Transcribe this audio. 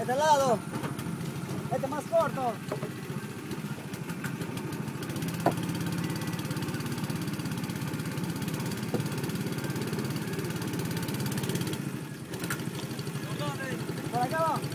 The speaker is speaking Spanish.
Este lado. Este más corto. Por acá.